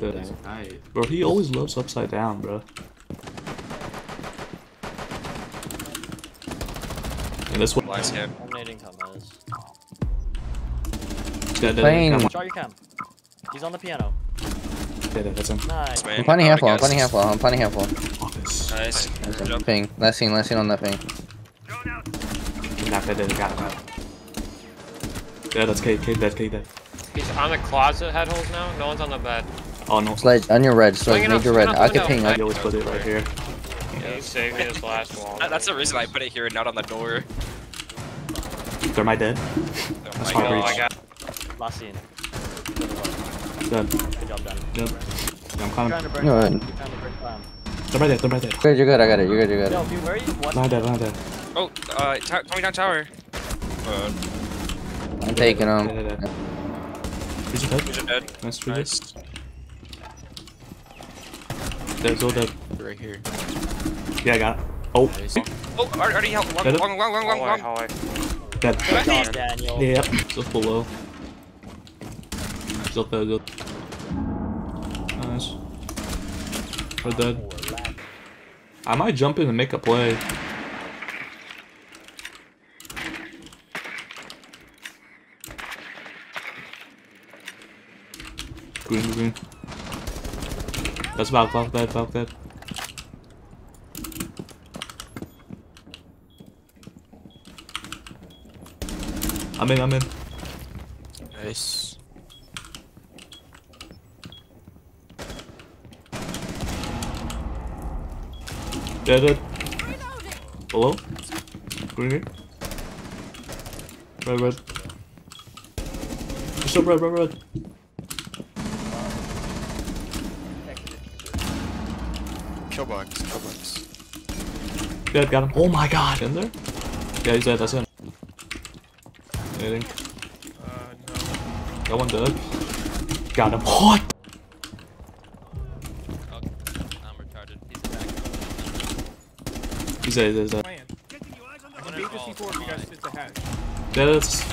Good. Nice. Bro, he always loves upside down, bro. And this one. Last hit. Eliminating Thomas. Dead, dead, Playing- dead, Draw your cam. He's on the piano. dead, dead, that's him. Nice. I'm planning I handful, I'm guess. planning handful, I'm planning handful. Office. Nice. There's a Ping. Last scene, last scene on that ping. Not dead, dead, got him. got him. Yeah, that's Kate, Kate dead, Kate dead. He's on the closet head holes now. No one's on the bed. Oh no. Sledge, on your red, Sledge, Swing it major red. I can ping. I You always put it right here. Yeah, he's saving his last wall. That's the reason I put it here, not on the door. They're my dead. Oh That's my fine. Oh. I got. Last scene. Dead. Good job, Dan. Yep. I'm Trying climbing. to burn No, clam. Keep trying to burn clam. They're right there, they're right there. Good, you're good, I got it, you're good, you're Yo, good. dude, where are you? What? Not dead, not dead. Oh, uh, ta- coming down tower. Uh, I'm taking Yeah, him. yeah, yeah. Freezer dead. Freezer dead. Nice, Freezer. Nice. Dead, all dead. Right here. Yeah, I got it. Oh, Nice. Oh, already, already help. Long, long, long, long, long, Hallway, long. hallway. dead. Good job, Daniel. Yep. Just below. Still there, good. Nice. We're dead. I might jump in and make a play. Green, green. That's Valk, Valk dead, Valk dead. I'm in, I'm in. Nice. Dead, dead. Hello? Green, green. Red, red. You're still red, red, red. Killbox. Killbox. Dead, got him. Oh my god. In there? Yeah, he's dead, that's him. Anything? Uh, no. That one dead. Got him. What? I'm retarded. He's back. He's dead, he's dead, he's dead. Plan.